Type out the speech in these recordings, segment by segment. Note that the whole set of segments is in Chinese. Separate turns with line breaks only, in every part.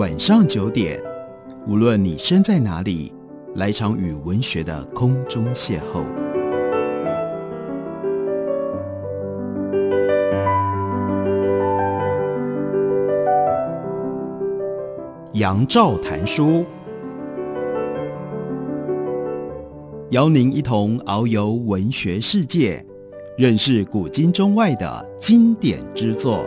晚上九点，无论你身在哪里，来场与文学的空中邂逅。杨照谈书，邀您一同遨游文学世界，认识古今中外的经典之作。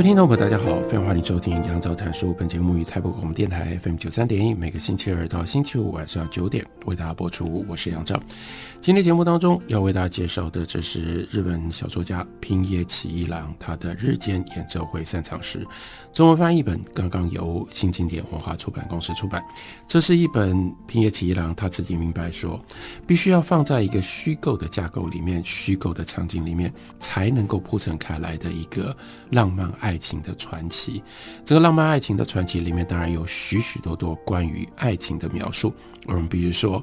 各位听众朋友，大家好，非常欢迎收听杨照谈书。本节目于台北广播电台 FM 九三点一，每个星期二到星期五晚上九点为大家播出。我是杨照。今天节目当中要为大家介绍的，这是日本小说家平野启一郎他的日间演奏会散场诗，中文翻译本刚刚由新经典文化出版公司出版。这是一本平野启一郎他自己明白说，必须要放在一个虚构的架构里面、虚构的场景里面，才能够铺陈开来的一个浪漫。爱爱情的传奇，这个浪漫爱情的传奇里面，当然有许许多多关于爱情的描述。我们比如说，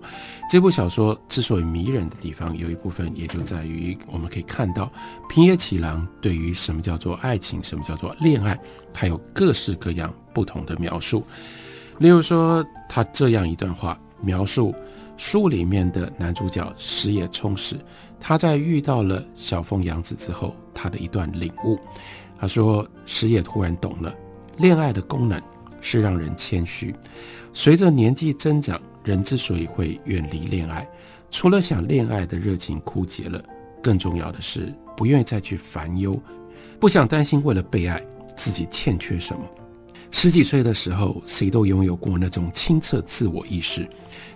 这部小说之所以迷人的地方，有一部分也就在于我们可以看到平野启郎对于什么叫做爱情，什么叫做恋爱，他有各式各样不同的描述。例如说，他这样一段话描述书里面的男主角石野充实，他在遇到了小凤洋子之后，他的一段领悟。他说：“石野突然懂了，恋爱的功能是让人谦虚。随着年纪增长，人之所以会远离恋爱，除了想恋爱的热情枯竭了，更重要的是不愿意再去烦忧，不想担心为了被爱自己欠缺什么。十几岁的时候，谁都拥有过那种清澈自我意识，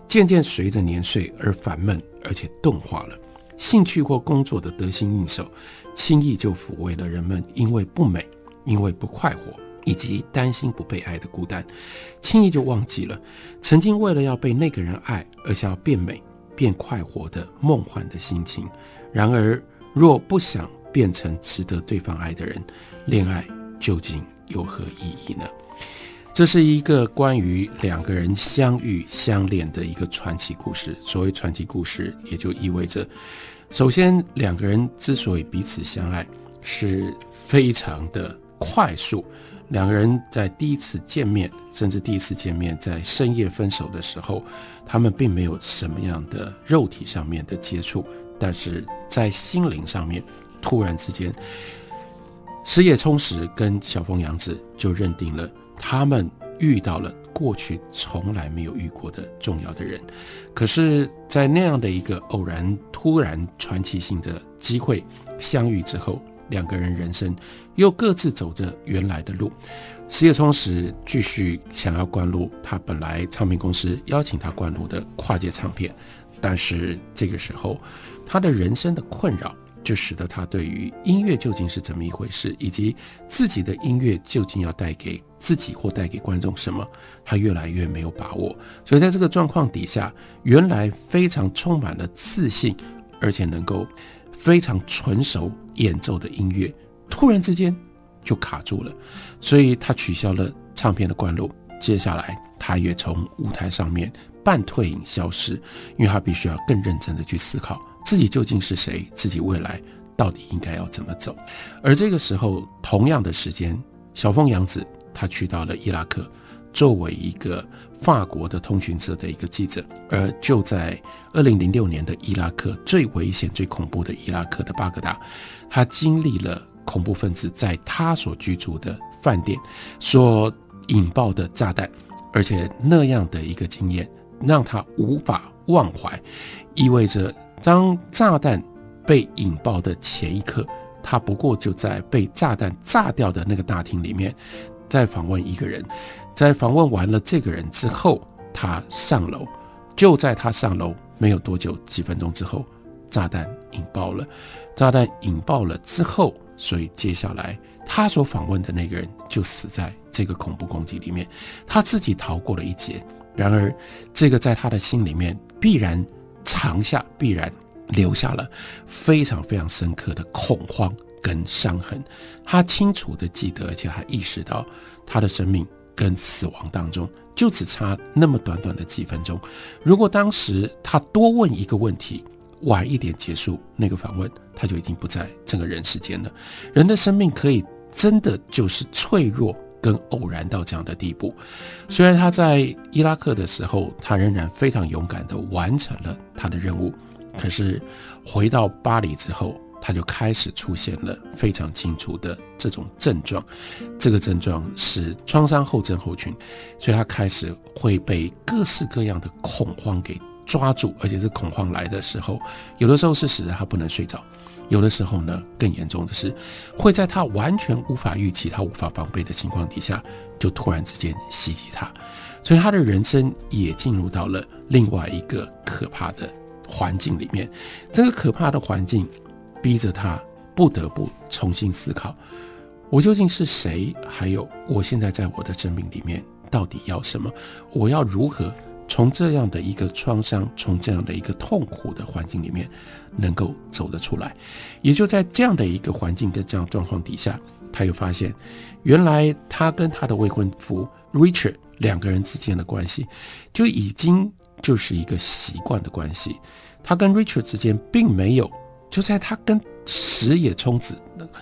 渐渐随着年岁而烦闷，而且钝化了。兴趣或工作的得心应手。”轻易就抚慰了人们因为不美、因为不快活以及担心不被爱的孤单，轻易就忘记了曾经为了要被那个人爱而想要变美、变快活的梦幻的心情。然而，若不想变成值得对方爱的人，恋爱究竟有何意义呢？这是一个关于两个人相遇相恋的一个传奇故事。所谓传奇故事，也就意味着。首先，两个人之所以彼此相爱，是非常的快速。两个人在第一次见面，甚至第一次见面在深夜分手的时候，他们并没有什么样的肉体上面的接触，但是在心灵上面，突然之间，矢野充实跟小峰洋子就认定了他们遇到了。过去从来没有遇过的重要的人，可是，在那样的一个偶然、突然、传奇性的机会相遇之后，两个人人生又各自走着原来的路。石野充实继续想要灌录他本来唱片公司邀请他灌录的跨界唱片，但是这个时候，他的人生的困扰。就使得他对于音乐究竟是怎么一回事，以及自己的音乐究竟要带给自己或带给观众什么，他越来越没有把握。所以在这个状况底下，原来非常充满了自信，而且能够非常纯熟演奏的音乐，突然之间就卡住了。所以他取消了唱片的灌录，接下来他也从舞台上面半退隐消失，因为他必须要更认真的去思考。自己究竟是谁？自己未来到底应该要怎么走？而这个时候，同样的时间，小凤洋子他去到了伊拉克，作为一个法国的通讯社的一个记者。而就在二零零六年的伊拉克最危险、最恐怖的伊拉克的巴格达，他经历了恐怖分子在他所居住的饭店所引爆的炸弹，而且那样的一个经验让他无法忘怀，意味着。当炸弹被引爆的前一刻，他不过就在被炸弹炸掉的那个大厅里面，在访问一个人。在访问完了这个人之后，他上楼。就在他上楼没有多久，几分钟之后，炸弹引爆了。炸弹引爆了之后，所以接下来他所访问的那个人就死在这个恐怖攻击里面。他自己逃过了一劫，然而这个在他的心里面必然。长下必然留下了非常非常深刻的恐慌跟伤痕。他清楚的记得，而且还意识到他的生命跟死亡当中，就只差那么短短的几分钟。如果当时他多问一个问题，晚一点结束那个访问，他就已经不在这个人世间了。人的生命可以真的就是脆弱跟偶然到这样的地步。虽然他在伊拉克的时候，他仍然非常勇敢地完成了他的任务，可是回到巴黎之后，他就开始出现了非常清楚的这种症状。这个症状是创伤后症候群，所以他开始会被各式各样的恐慌给。抓住，而且是恐慌来的时候，有的时候是使得他不能睡着，有的时候呢，更严重的是会在他完全无法预期、他无法防备的情况底下，就突然之间袭击他，所以他的人生也进入到了另外一个可怕的环境里面。这个可怕的环境逼着他不得不重新思考：我究竟是谁？还有我现在在我的生命里面到底要什么？我要如何？从这样的一个创伤，从这样的一个痛苦的环境里面，能够走得出来，也就在这样的一个环境跟这样状况底下，他又发现，原来他跟他的未婚夫 Richard 两个人之间的关系，就已经就是一个习惯的关系。他跟 Richard 之间并没有，就在他跟石野冲子，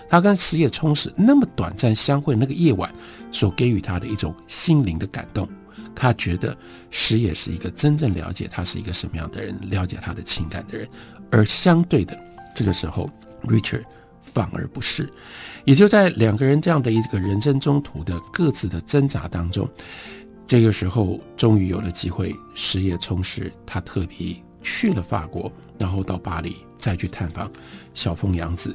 他跟石野冲子那么短暂相会那个夜晚，所给予他的一种心灵的感动。他觉得石野是一个真正了解他是一个什么样的人，了解他的情感的人，而相对的，这个时候，Richard 反而不是。也就在两个人这样的一个人生中途的各自的挣扎当中，这个时候终于有了机会，石野充实，他特地去了法国，然后到巴黎再去探访小凤洋子，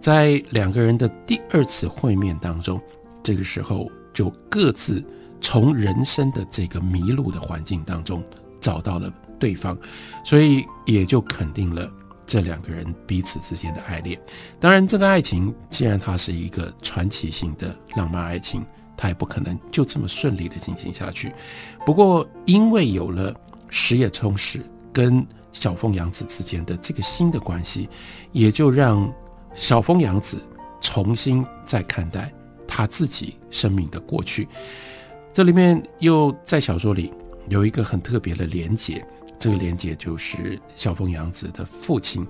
在两个人的第二次会面当中，这个时候就各自。从人生的这个迷路的环境当中找到了对方，所以也就肯定了这两个人彼此之间的爱恋。当然，这个爱情既然它是一个传奇性的浪漫爱情，它也不可能就这么顺利的进行下去。不过，因为有了石野充实跟小凤洋子之间的这个新的关系，也就让小凤洋子重新再看待他自己生命的过去。这里面又在小说里有一个很特别的连结，这个连结就是小凤洋子的父亲，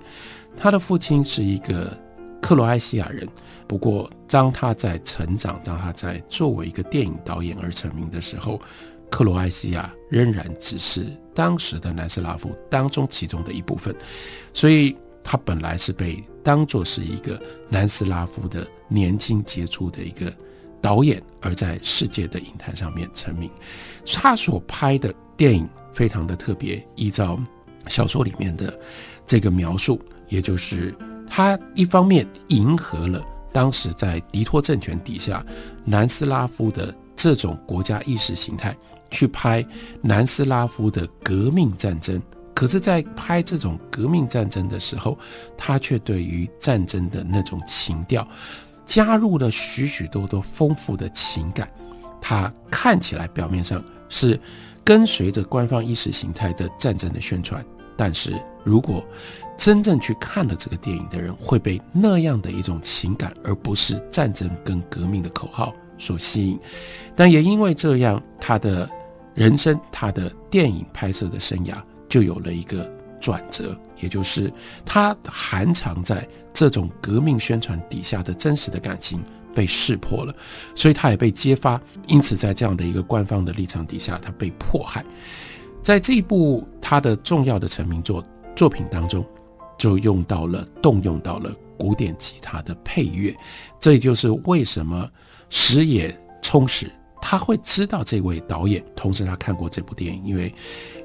他的父亲是一个克罗埃西亚人。不过，当他在成长，当他在作为一个电影导演而成名的时候，克罗埃西亚仍然只是当时的南斯拉夫当中其中的一部分，所以他本来是被当作是一个南斯拉夫的年轻杰出的一个。导演而在世界的影坛上面成名，他所拍的电影非常的特别。依照小说里面的这个描述，也就是他一方面迎合了当时在迪托政权底下南斯拉夫的这种国家意识形态，去拍南斯拉夫的革命战争。可是，在拍这种革命战争的时候，他却对于战争的那种情调。加入了许许多多丰富的情感，它看起来表面上是跟随着官方意识形态的战争的宣传，但是如果真正去看了这个电影的人，会被那样的一种情感，而不是战争跟革命的口号所吸引。但也因为这样，他的人生，他的电影拍摄的生涯就有了一个。转折，也就是他含藏在这种革命宣传底下的真实的感情被识破了，所以他也被揭发。因此，在这样的一个官方的立场底下，他被迫害。在这一部他的重要的成名作作品当中，就用到了动用到了古典吉他的配乐。这也就是为什么石野充实他会知道这位导演，同时他看过这部电影，因为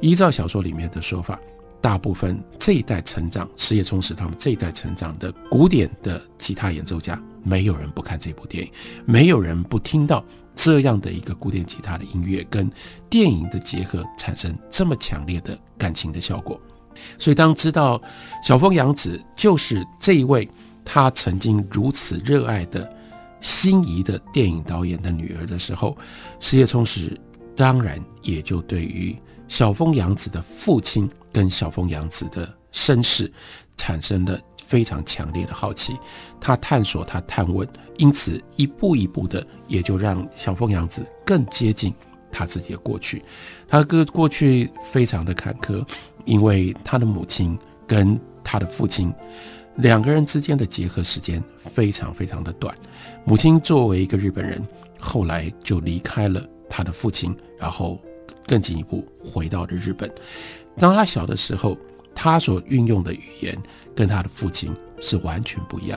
依照小说里面的说法。大部分这一代成长，实业充实他们这一代成长的古典的吉他演奏家，没有人不看这部电影，没有人不听到这样的一个古典吉他的音乐跟电影的结合，产生这么强烈的感情的效果。所以，当知道小凤洋子就是这一位他曾经如此热爱的心仪的电影导演的女儿的时候，实业充实当然也就对于。小凤洋子的父亲跟小凤洋子的身世，产生了非常强烈的好奇，他探索，他探问，因此一步一步的，也就让小凤洋子更接近他自己的过去。他的过去非常的坎坷，因为他的母亲跟他的父亲两个人之间的结合时间非常非常的短。母亲作为一个日本人，后来就离开了他的父亲，然后更进一步回到了日本。当他小的时候，他所运用的语言跟他的父亲是完全不一样，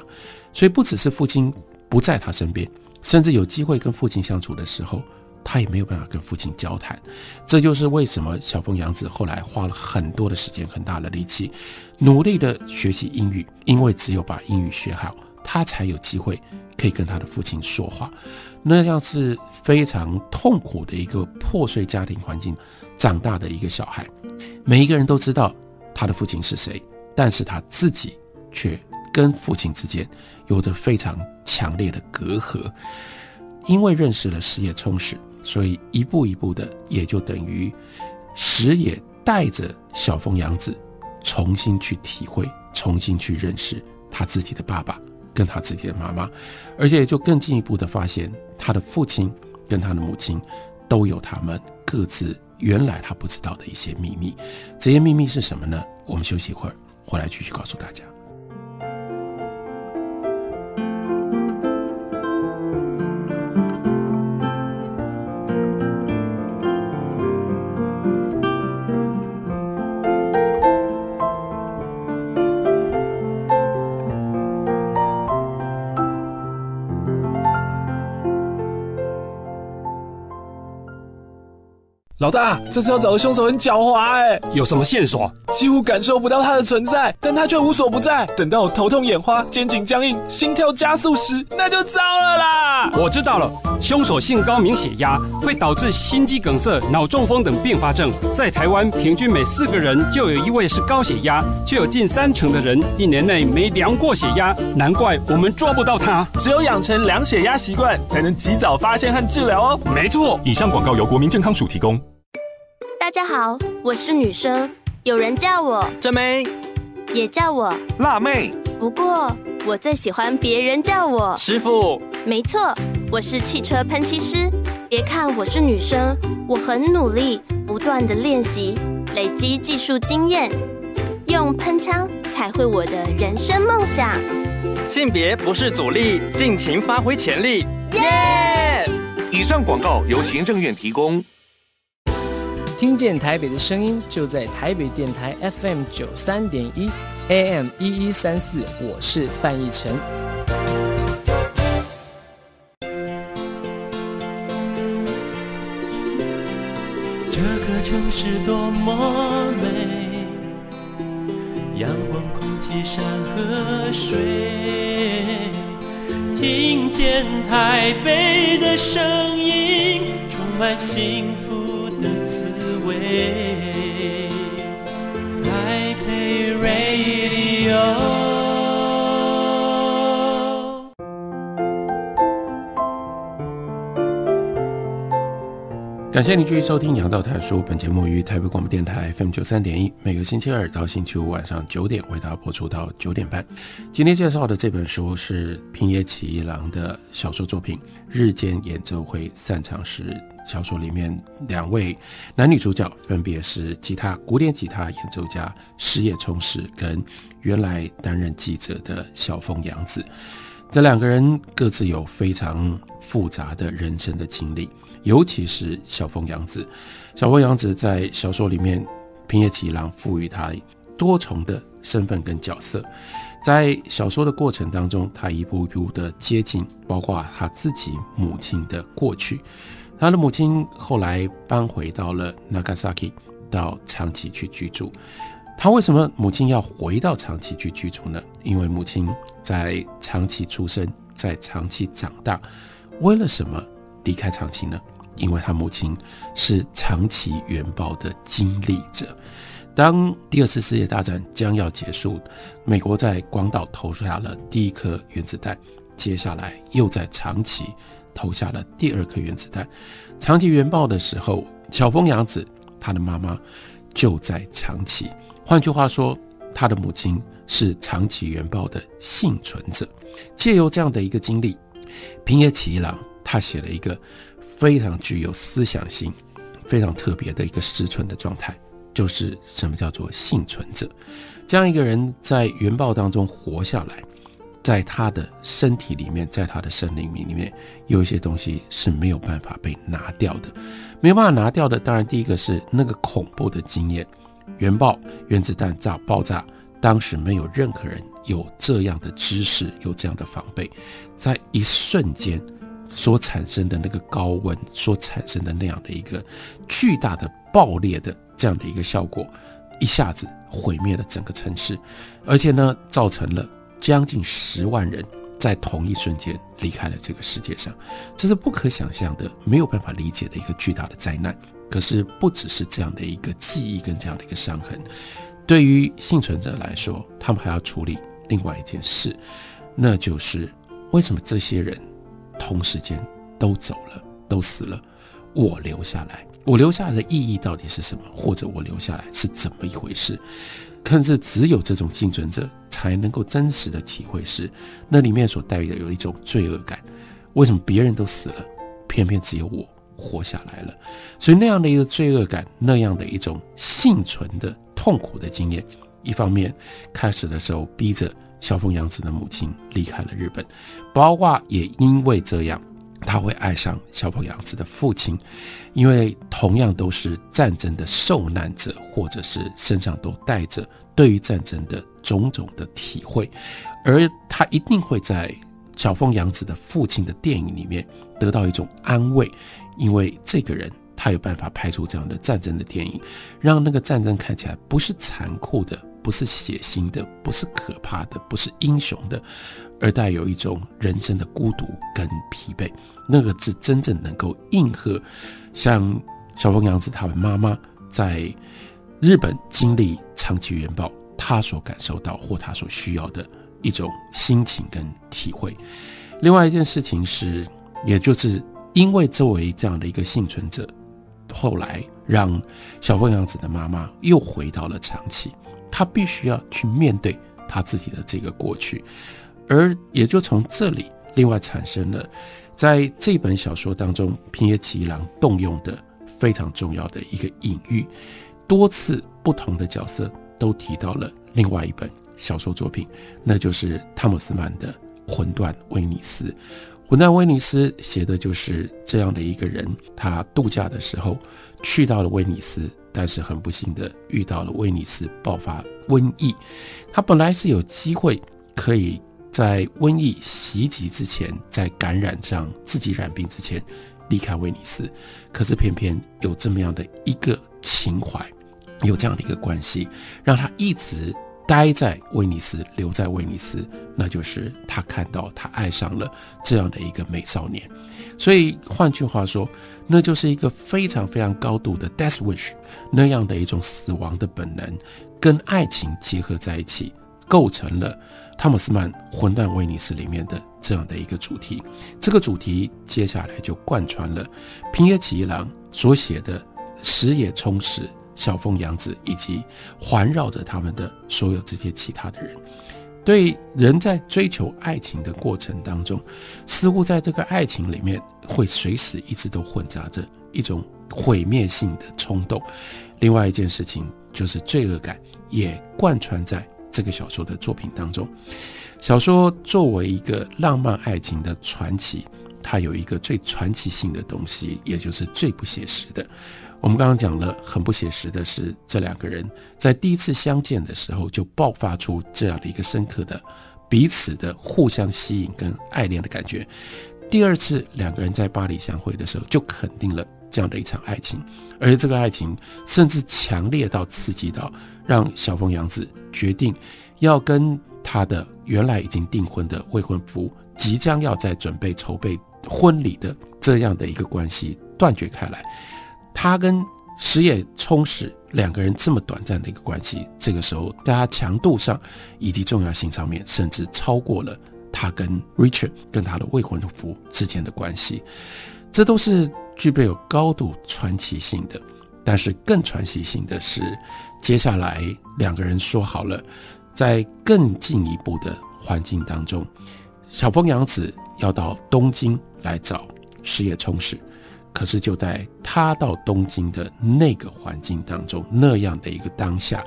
所以不只是父亲不在他身边，甚至有机会跟父亲相处的时候，他也没有办法跟父亲交谈。这就是为什么小凤洋子后来花了很多的时间、很大的力气，努力的学习英语，因为只有把英语学好，他才有机会可以跟他的父亲说话。那样是非常痛苦的一个破碎家庭环境长大的一个小孩，每一个人都知道。他的父亲是谁？但是他自己却跟父亲之间有着非常强烈的隔阂。因为认识了石野充实，所以一步一步的，也就等于石野带着小凤洋子重新去体会，重新去认识他自己的爸爸跟他自己的妈妈，而且就更进一步的发现，他的父亲跟他的母亲都有他们各自。原来他不知道的一些秘密，这些秘密是什么呢？我们休息一会儿，回来继续告诉大家。
大，这次要找的凶手很狡猾哎，
有什么线索？
几乎感受不到他的存在，但他却无所不在。等到头痛眼花、肩颈僵硬、心跳加速时，那就糟了啦！
我知道了，凶手性高明血压会导致心肌梗塞、脑中风等并发症。在台湾，平均每四个人就有一位是高血压，却有近三成的人一年内没量过血压。难怪我们抓不到他。
只有养成量血压习惯，才能及早发现和治疗哦。
没错，
以上广告由国民健康署提供。
大家好，我是女生，有人叫我
真妹，
也叫我
辣妹。
不过我最喜欢别人叫我
师傅。
没错，我是汽车喷漆师。别看我是女生，我很努力，不断的练习，累积技术经验，用喷枪才会我的人生梦想。
性别不是阻力，尽情发挥潜力。耶！
以上广告由行政院提供。
听见台北的声音，就在台北电台 FM 九三点一 AM 一一三四。我是范逸臣。
这个城市多么美，阳光、空气、山和水，听见台北的声音，充满幸福。
感谢您继续收听《杨照谈书》。本节目于台北广播电台 FM 九三点一，每个星期二到星期五晚上九点为大家播出到九点半。今天介绍的这本书是平野启一郎的小说作品《日间演奏会散场时》。小说里面两位男女主角分别是吉他古典吉他演奏家石野充实跟原来担任记者的小峰洋子。这两个人各自有非常复杂的人生的经历。尤其是小峰洋子，小峰洋子在小说里面，平野启郎赋予他多重的身份跟角色，在小说的过程当中，他一步一步的接近，包括他自己母亲的过去。他的母亲后来搬回到了 Nagasaki，到长崎去居住。他为什么母亲要回到长崎去居住呢？因为母亲在长崎出生，在长崎长大，为了什么离开长崎呢？因为他母亲是长崎原爆的经历者，当第二次世界大战将要结束，美国在广岛投下了第一颗原子弹，接下来又在长崎投下了第二颗原子弹。长崎原爆的时候，小峰洋子她的妈妈就在长崎，换句话说，她的母亲是长崎原爆的幸存者。借由这样的一个经历，平野启一郎他写了一个非常具有思想性、非常特别的一个实存的状态，就是什么叫做幸存者。这样一个人在原爆当中活下来，在他的身体里面，在他的生灵里面，有一些东西是没有办法被拿掉的。没有办法拿掉的，当然第一个是那个恐怖的经验，原爆、原子弹炸爆炸，当时没有任何人有这样的知识，有这样的防备，在一瞬间所产生的那个高温，所产生的那样的一个巨大的爆裂的这样的一个效果，一下子毁灭了整个城市，而且呢，造成了将近十万人。在同一瞬间离开了这个世界上，这是不可想象的，没有办法理解的一个巨大的灾难。可是不只是这样的一个记忆跟这样的一个伤痕，对于幸存者来说，他们还要处理另外一件事，那就是为什么这些人同时间都走了，都死了，我留下来，我留下来的意义到底是什么？或者我留下来是怎么一回事？可是只有这种幸存者才能够真实的体会，是那里面所带有的有一种罪恶感。为什么别人都死了，偏偏只有我活下来了？所以那样的一个罪恶感，那样的一种幸存的痛苦的经验，一方面开始的时候逼着小凤洋子的母亲离开了日本，包括也因为这样。他会爱上小凤洋子的父亲，因为同样都是战争的受难者，或者是身上都带着对于战争的种种的体会，而他一定会在小凤洋子的父亲的电影里面得到一种安慰，因为这个人他有办法拍出这样的战争的电影，让那个战争看起来不是残酷的，不是血腥的，不是可怕的，不是英雄的。而带有一种人生的孤独跟疲惫，那个是真正能够应和像小凤洋子他们妈妈在日本经历长期原爆，他所感受到或他所需要的一种心情跟体会。另外一件事情是，也就是因为作为这样的一个幸存者，后来让小凤阳子的妈妈又回到了长崎，她必须要去面对她自己的这个过去。而也就从这里，另外产生了，在这本小说当中，平野启一郎动用的非常重要的一个隐喻，多次不同的角色都提到了另外一本小说作品，那就是汤姆斯曼的《魂断威尼斯》。《魂断威尼斯》写的就是这样的一个人，他度假的时候去到了威尼斯，但是很不幸的遇到了威尼斯爆发瘟疫，他本来是有机会可以。在瘟疫袭击之前，在感染上自己染病之前，离开威尼斯。可是偏偏有这么样的一个情怀，有这样的一个关系，让他一直待在威尼斯，留在威尼斯。那就是他看到他爱上了这样的一个美少年。所以换句话说，那就是一个非常非常高度的 death wish，那样的一种死亡的本能，跟爱情结合在一起，构成了。汤姆斯曼《混乱威尼斯》里面的这样的一个主题，这个主题接下来就贯穿了平野启一郎所写的《时野充实小凤杨子》，以及环绕着他们的所有这些其他的人。对人在追求爱情的过程当中，似乎在这个爱情里面会随时一直都混杂着一种毁灭性的冲动。另外一件事情就是罪恶感也贯穿在。这个小说的作品当中，小说作为一个浪漫爱情的传奇，它有一个最传奇性的东西，也就是最不写实的。我们刚刚讲了，很不写实的是，这两个人在第一次相见的时候就爆发出这样的一个深刻的彼此的互相吸引跟爱恋的感觉。第二次两个人在巴黎相会的时候，就肯定了这样的一场爱情，而这个爱情甚至强烈到刺激到让小凤杨子。决定要跟他的原来已经订婚的未婚夫，即将要在准备筹备婚礼的这样的一个关系断绝开来。他跟石野充实两个人这么短暂的一个关系，这个时候在他强度上以及重要性上面，甚至超过了他跟 Richard 跟他的未婚夫之间的关系。这都是具备有高度传奇性的。但是更传奇性的是。接下来两个人说好了，在更进一步的环境当中，小峰洋子要到东京来找石野充实，可是就在他到东京的那个环境当中，那样的一个当下，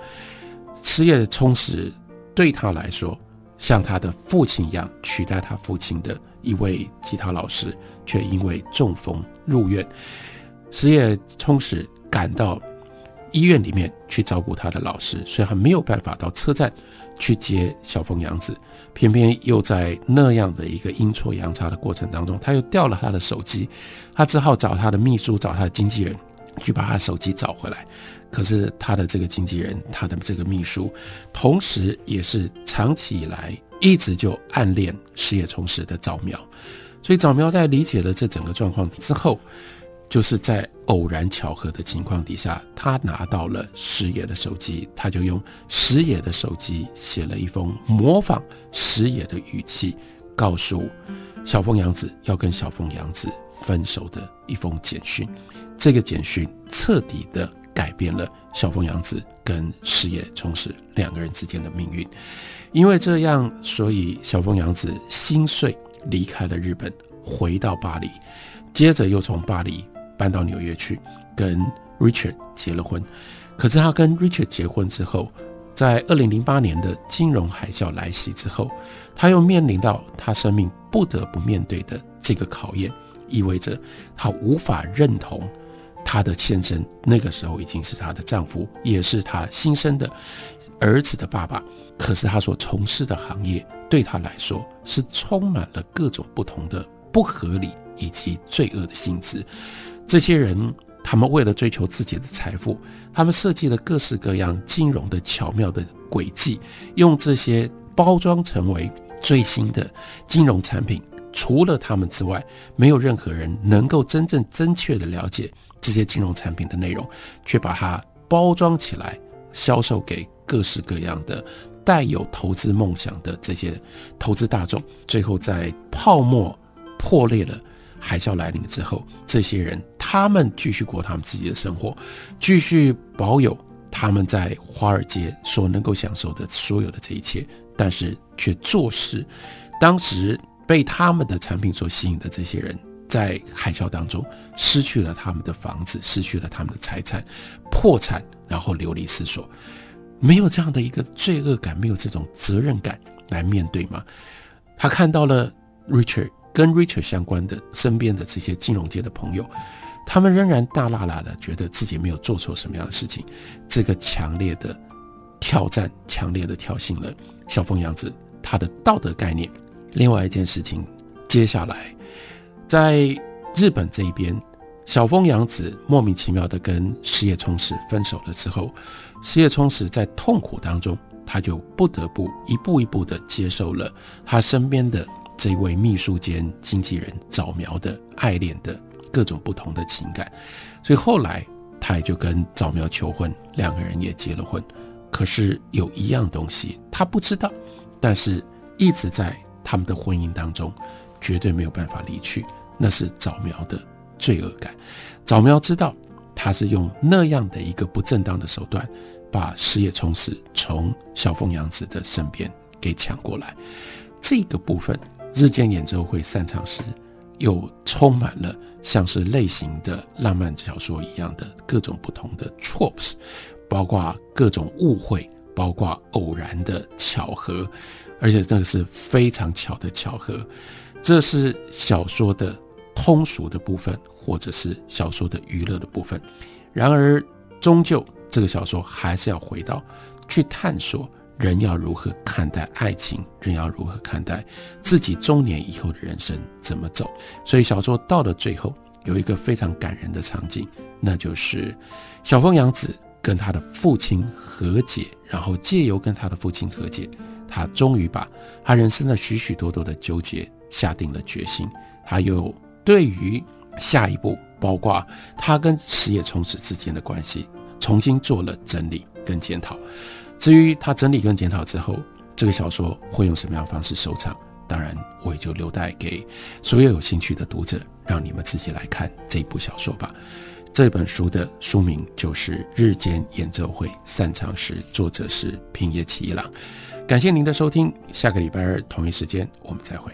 事业的充实对他来说，像他的父亲一样取代他父亲的一位吉他老师，却因为中风入院。石野充实赶到医院里面去照顾他的老师，所以他没有办法到车站去接小凤洋子，偏偏又在那样的一个阴错阳差的过程当中，他又掉了他的手机，他只好找他的秘书，找他的经纪人去把他手机找回来。可是他的这个经纪人，他的这个秘书，同时也是长期以来一直就暗恋石野充实的早苗，所以早苗在理解了这整个状况之后。就是在偶然巧合的情况底下，他拿到了石野的手机，他就用石野的手机写了一封模仿石野的语气，告诉小凤洋子要跟小凤洋子分手的一封简讯。这个简讯彻底的改变了小凤洋子跟石野充实两个人之间的命运。因为这样，所以小凤洋子心碎离开了日本，回到巴黎，接着又从巴黎。搬到纽约去，跟 Richard 结了婚。可是他跟 Richard 结婚之后，在二零零八年的金融海啸来袭之后，他又面临到他生命不得不面对的这个考验，意味着他无法认同他的先生那个时候已经是他的丈夫，也是他新生的儿子的爸爸。可是他所从事的行业对他来说是充满了各种不同的不合理以及罪恶的性质。这些人，他们为了追求自己的财富，他们设计了各式各样金融的巧妙的轨迹，用这些包装成为最新的金融产品。除了他们之外，没有任何人能够真正正确的了解这些金融产品的内容，却把它包装起来，销售给各式各样的带有投资梦想的这些投资大众。最后，在泡沫破裂了。海啸来临之后，这些人他们继续过他们自己的生活，继续保有他们在华尔街所能够享受的所有的这一切，但是却做事。当时被他们的产品所吸引的这些人，在海啸当中失去了他们的房子，失去了他们的财产，破产，然后流离失所。没有这样的一个罪恶感，没有这种责任感来面对吗？他看到了 Richard。跟 Richard 相关的身边的这些金融界的朋友，他们仍然大喇喇的觉得自己没有做错什么样的事情。这个强烈的挑战，强烈的挑衅了小凤洋子他的道德概念。另外一件事情，接下来在日本这一边，小凤洋子莫名其妙的跟石野充实分手了之后，石野充实在痛苦当中，他就不得不一步一步的接受了他身边的。这位秘书兼经纪人早苗的爱恋的各种不同的情感，所以后来他也就跟早苗求婚，两个人也结了婚。可是有一样东西他不知道，但是一直在他们的婚姻当中绝对没有办法离去，那是早苗的罪恶感。早苗知道他是用那样的一个不正当的手段，把事业从此从小凤洋子的身边给抢过来，这个部分。日间演奏会散场时，又充满了像是类型的浪漫小说一样的各种不同的 tropes，包括各种误会，包括偶然的巧合，而且这个是非常巧的巧合。这是小说的通俗的部分，或者是小说的娱乐的部分。然而，终究这个小说还是要回到去探索。人要如何看待爱情？人要如何看待自己中年以后的人生怎么走？所以小说到了最后有一个非常感人的场景，那就是小凤洋子跟他的父亲和解，然后借由跟他的父亲和解，他终于把他人生的许许多多的纠结下定了决心。他又对于下一步，包括他跟事业从此之间的关系，重新做了整理跟检讨。至于他整理跟检讨之后，这个小说会用什么样方式收场？当然，我也就留待给所有有兴趣的读者，让你们自己来看这一部小说吧。这本书的书名就是《日间演奏会散场时》，作者是平野启一郎。感谢您的收听，下个礼拜二同一时间我们再会。